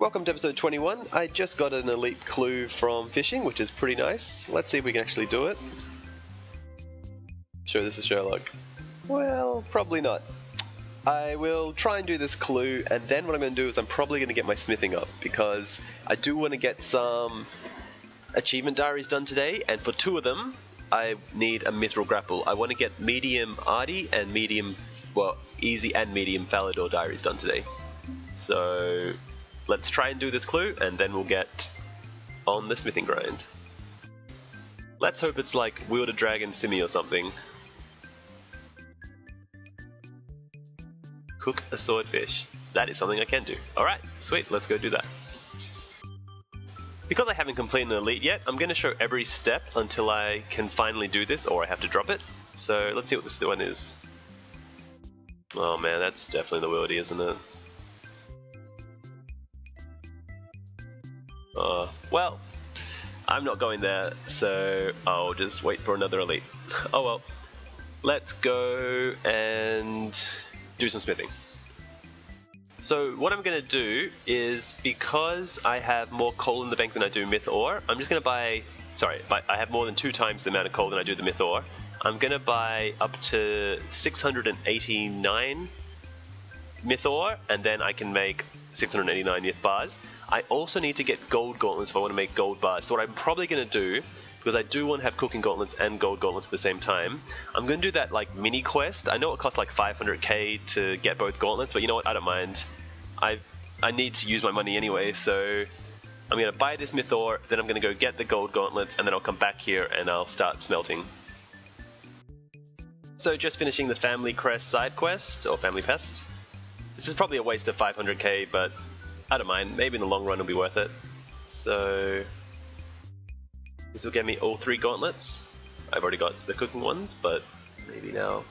Welcome to episode 21. I just got an elite clue from fishing, which is pretty nice. Let's see if we can actually do it. Sure, this is Sherlock. Well, probably not. I will try and do this clue, and then what I'm going to do is I'm probably going to get my smithing up, because I do want to get some achievement diaries done today, and for two of them, I need a mithril grapple. I want to get medium Ardy and medium, well, easy and medium Falador diaries done today. So let's try and do this clue, and then we'll get on the smithing grind. Let's hope it's like Wield a Dragon Scimmy or something. Cook a swordfish. That is something I can do. Alright, sweet, let's go do that. Because I haven't completed an elite yet, I'm going to show every step until I can finally do this or I have to drop it. So let's see what this one is. Oh man, that's definitely the Wildy, isn't it? Uh, well, I'm not going there, so I'll just wait for another elite. oh well. Let's go and do some smithing. So what I'm going to do is, because I have more coal in the bank than I do mith ore, I'm just going to buy, sorry, I have more than two times the amount of coal than I do the mith ore. I'm going to buy up to 689 mith ore, and then I can make 689 mith bars. I also need to get gold gauntlets if I want to make gold bars. So what I'm probably going to do, because I do want to have cooking gauntlets and gold gauntlets at the same time, I'm going to do that like mini quest. I know it costs like 500k to get both gauntlets, but you know what? I don't mind. I I need to use my money anyway, so I'm going to buy this mith ore, then I'm going to go get the gold gauntlets, and then I'll come back here and I'll start smelting. So just finishing the family crest side quest, or family pest. This is probably a waste of 500k, but I don't mind. Maybe in the long run it'll be worth it. So this will get me all three gauntlets. I've already got the cooking ones, but maybe now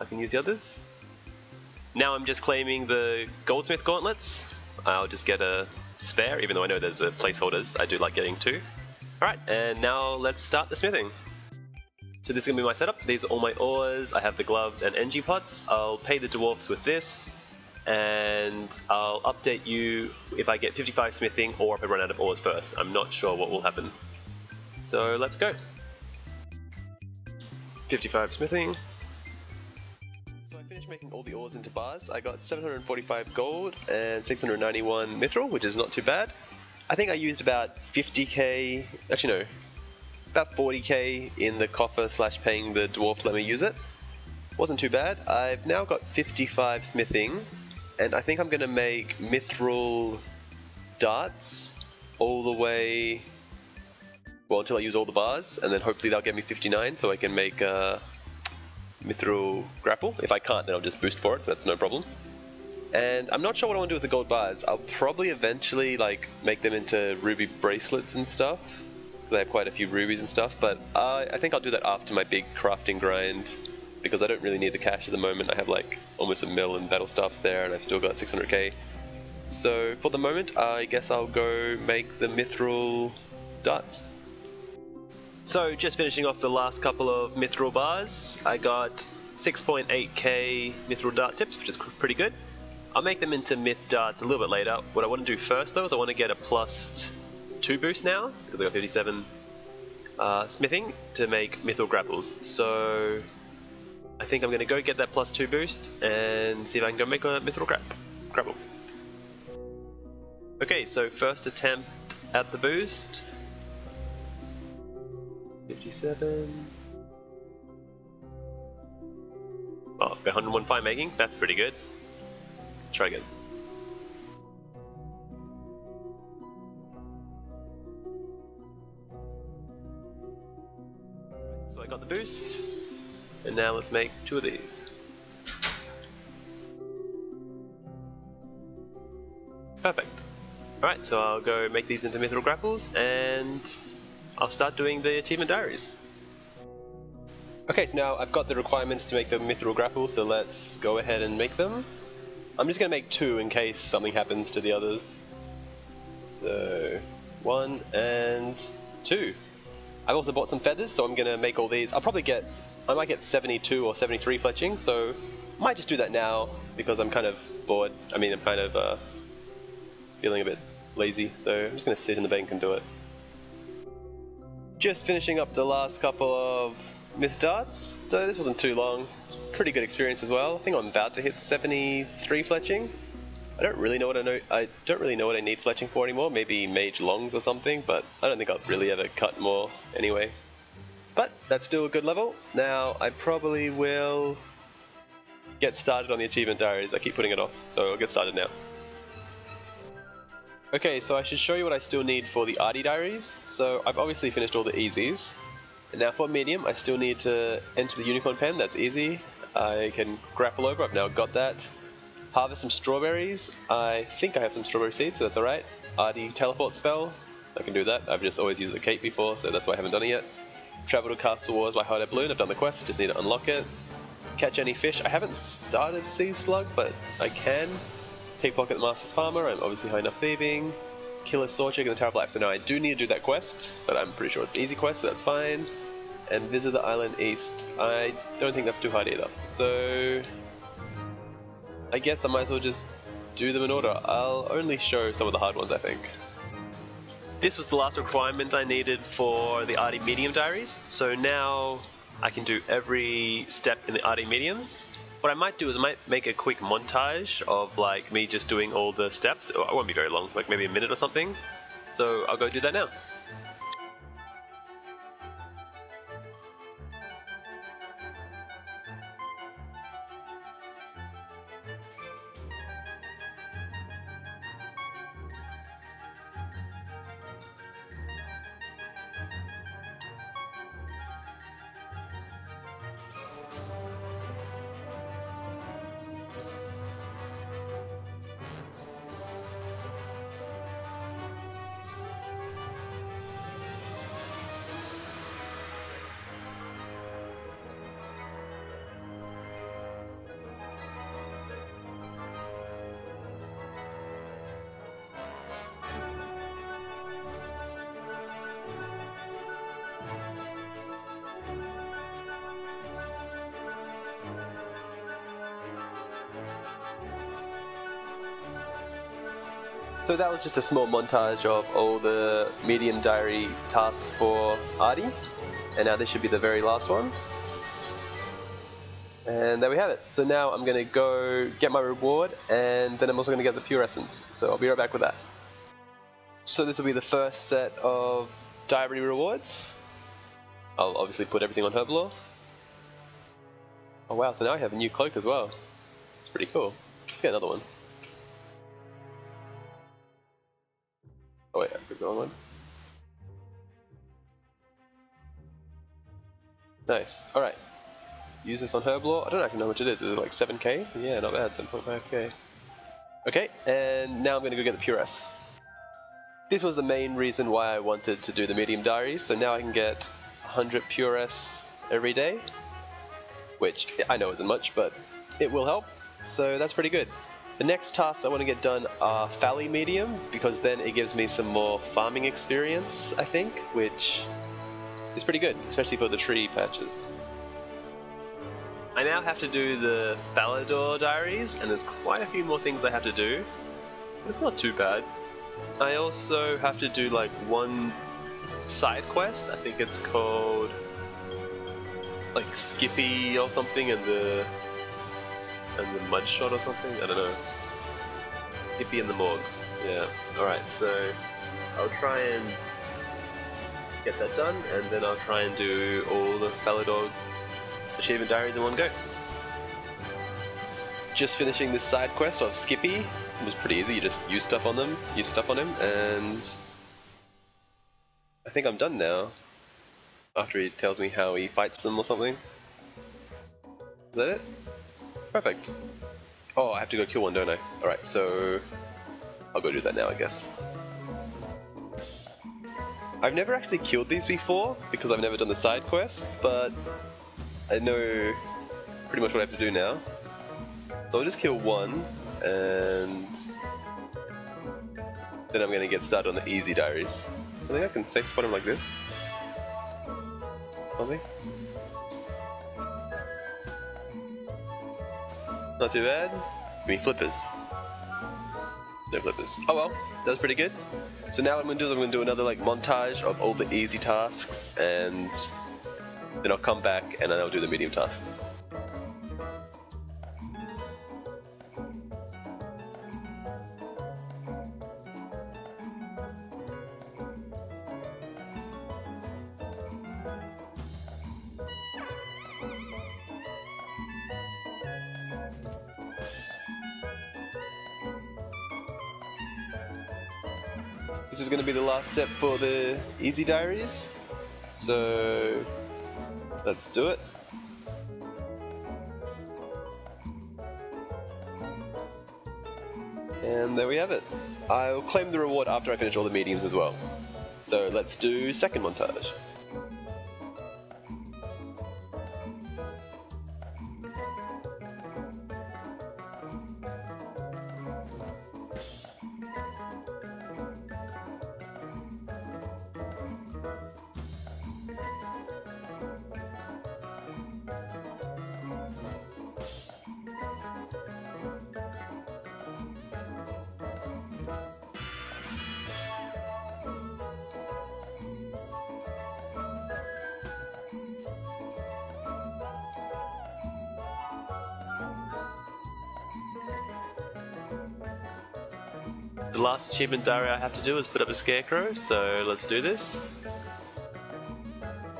I can use the others. Now I'm just claiming the goldsmith gauntlets. I'll just get a spare, even though I know there's a placeholders. I do like getting two. Alright, and now let's start the smithing. So this is going to be my setup. These are all my ores. I have the gloves and NG pots. I'll pay the dwarfs with this and I'll update you if I get 55 smithing or if I run out of ores first. I'm not sure what will happen. So let's go. 55 smithing. So I finished making all the ores into bars. I got 745 gold and 691 mithril, which is not too bad. I think I used about 50k, actually no, about 40k in the coffer slash paying the dwarf let me use it. Wasn't too bad. I've now got 55 smithing, and I think I'm going to make mithril darts all the way, well, until I use all the bars, and then hopefully that'll get me 59 so I can make a mithril grapple. If I can't, then I'll just boost for it, so that's no problem. And I'm not sure what I want to do with the gold bars. I'll probably eventually like make them into ruby bracelets and stuff I have quite a few rubies and stuff, but I think I'll do that after my big crafting grind because I don't really need the cash at the moment. I have like almost a mill in battle staffs there and I've still got 600k. So for the moment, I guess I'll go make the mithril darts. So just finishing off the last couple of mithril bars, I got 6.8k mithril dart tips, which is pretty good. I'll make them into mith darts a little bit later. What I want to do first though is I want to get a plus 2 boost now, because I got 57 uh, smithing to make mithril grapples. So I think I'm going to go get that plus 2 boost and see if I can go make a mithril grap grapple. Okay, so first attempt at the boost. 57. Oh, 101 fire making, that's pretty good. Let's try again. The boost, and now let's make two of these. Perfect. Alright, so I'll go make these into mithril grapples, and I'll start doing the achievement diaries. Okay, so now I've got the requirements to make the mithril grapple, so let's go ahead and make them. I'm just going to make two in case something happens to the others. So, one and two. I've also bought some feathers, so I'm going to make all these. I'll probably get, I might get 72 or 73 fletching, so might just do that now because I'm kind of bored. I mean, I'm kind of, uh, feeling a bit lazy, so I'm just gonna sit in the bank and do it. Just finishing up the last couple of mith darts, so this wasn't too long. It's pretty good experience as well. I think I'm about to hit 73 fletching. I don't really know what I know. I don't really know what I need fletching for anymore. Maybe mage longs or something, but I don't think I'll really ever cut more anyway. But that's still a good level. Now I probably will get started on the achievement diaries. I keep putting it off, so I'll get started now. Okay, so I should show you what I still need for the Ardy diaries. So I've obviously finished all the easies. And now for medium, I still need to enter the unicorn pen, that's easy. I can grapple over, I've now got that. Harvest some strawberries, I think I have some strawberry seeds, so that's alright. Ardy teleport spell, I can do that. I've just always used the cape before, so that's why I haven't done it yet. Travel to Castle Wars by Air Balloon, I've done the quest, I just need to unlock it. Catch any fish, I haven't started Sea Slug, but I can. Pickpocket the Master's Farmer, I'm obviously high enough thieving. Kill a Sword Chick in the Tower of Life, so now I do need to do that quest, but I'm pretty sure it's an easy quest, so that's fine and visit the island east. I don't think that's too hard either. So I guess I might as well just do them in order. I'll only show some of the hard ones I think. This was the last requirement I needed for the Ardy Medium Diaries, so now I can do every step in the Ardy Mediums. What I might do is I might make a quick montage of like me just doing all the steps. It won't be very long, like maybe a minute or something. So I'll go do that now. So that was just a small montage of all the medium diary tasks for Ardy. And now this should be the very last one. And there we have it. So now I'm going to go get my reward and then I'm also going to get the pure essence. So I'll be right back with that. So this will be the first set of diary rewards. I'll obviously put everything on Herblore. Oh wow, so now I have a new cloak as well. It's pretty cool. Let's get another one. One. Nice. Alright. Use this on Herblore. I don't actually know how much it is. Is it like 7k? Yeah, not bad. 7.5k. Okay, and now I'm going to go get the Puress. This was the main reason why I wanted to do the medium diary, so now I can get 100 Puress every day, which I know isn't much, but it will help, so that's pretty good. The next tasks I want to get done are Fally Medium, because then it gives me some more farming experience, I think, which is pretty good, especially for the tree patches. I now have to do the Falador diaries, and there's quite a few more things I have to do. It's not too bad. I also have to do like one side quest, I think it's called like Skippy or something, and the and the Mudshot or something? I don't know. Hippie and the Mogres. Yeah. Alright, so I'll try and get that done, and then I'll try and do all the Falador achievement diaries in one go. Just finishing this side quest of Skippy. It was pretty easy, you just use stuff on them, use stuff on him, and I think I'm done now. After he tells me how he fights them or something. Is that it? Perfect. Oh, I have to go kill one, don't I? Alright, so I'll go do that now, I guess. I've never actually killed these before, because I've never done the side quest, but I know pretty much what I have to do now. So I'll just kill one, and then I'm gonna get started on the easy diaries. I think I can safe spot him like this. Something. Not too bad. Give me flippers. no flippers. Oh well, that was pretty good. So now what I'm to do is I'm to do another like montage of all the easy tasks and then I'll come back and then I'll do the medium tasks. This is going to be the last step for the easy diaries. So let's do it. And there we have it. I'll claim the reward after I finish all the mediums as well. So let's do second montage. The last achievement diary I have to do is put up a scarecrow, so let's do this.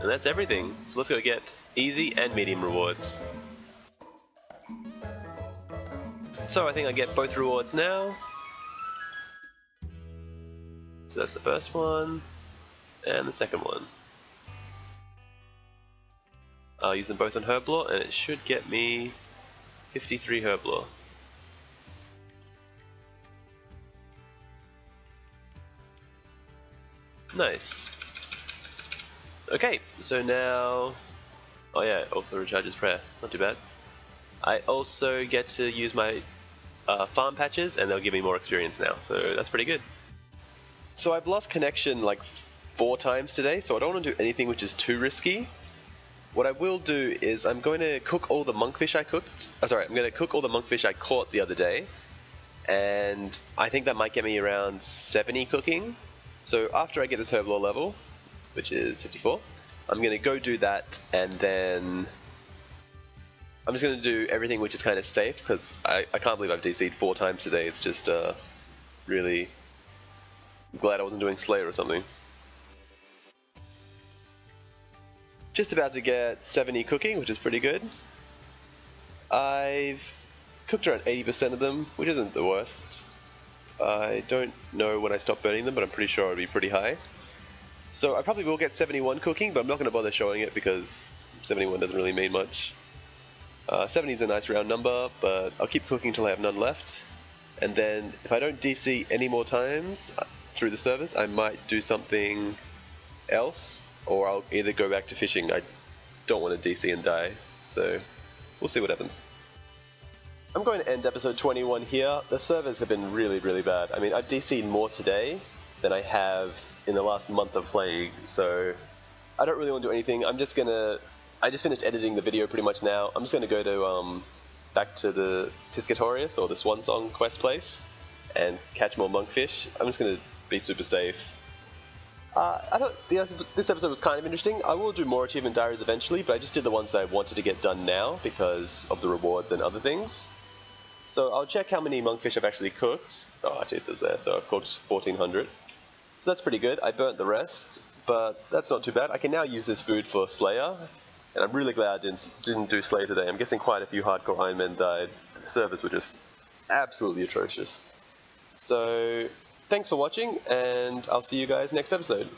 And that's everything, so let's go get easy and medium rewards. So I think I get both rewards now. So that's the first one, and the second one. I'll use them both on Herblore, and it should get me 53 Herblore. Nice. Okay, so now... Oh yeah, also recharges prayer. Not too bad. I also get to use my uh, farm patches and they'll give me more experience now, so that's pretty good. So I've lost connection like four times today, so I don't want to do anything which is too risky. What I will do is I'm going to cook all the monkfish I cooked. Oh, sorry, I'm going to cook all the monkfish I caught the other day, and I think that might get me around 70 cooking. So after I get this herblore level, which is 54, I'm going to go do that and then I'm just going to do everything which is kind of safe because I, I can't believe I've DC'd four times today. It's just uh, really glad I wasn't doing Slayer or something. Just about to get 70 cooking, which is pretty good. I've cooked around 80% of them, which isn't the worst. I don't know when I stop burning them, but I'm pretty sure it'll be pretty high. So I probably will get 71 cooking, but I'm not going to bother showing it because 71 doesn't really mean much. Uh, 70 is a nice round number, but I'll keep cooking until I have none left. And then if I don't DC any more times uh, through the service, I might do something else, or I'll either go back to fishing. I don't want to DC and die, so we'll see what happens. I'm going to end episode 21 here. The servers have been really, really bad. I mean, I've DC'd more today than I have in the last month of playing, so I don't really want to do anything. I'm just gonna. I just finished editing the video pretty much now. I'm just gonna go to um, back to the Piscatoris or the Swan Song quest place and catch more monkfish. I'm just gonna be super safe. Uh, I thought this episode was kind of interesting. I will do more achievement diaries eventually, but I just did the ones that I wanted to get done now because of the rewards and other things. So I'll check how many monkfish I've actually cooked. Oh, it says there, so I've cooked 1400. So that's pretty good. I burnt the rest, but that's not too bad. I can now use this food for Slayer, and I'm really glad I didn't, didn't do Slayer today. I'm guessing quite a few hardcore Iron Men died. The servers were just absolutely atrocious. So, thanks for watching, and I'll see you guys next episode.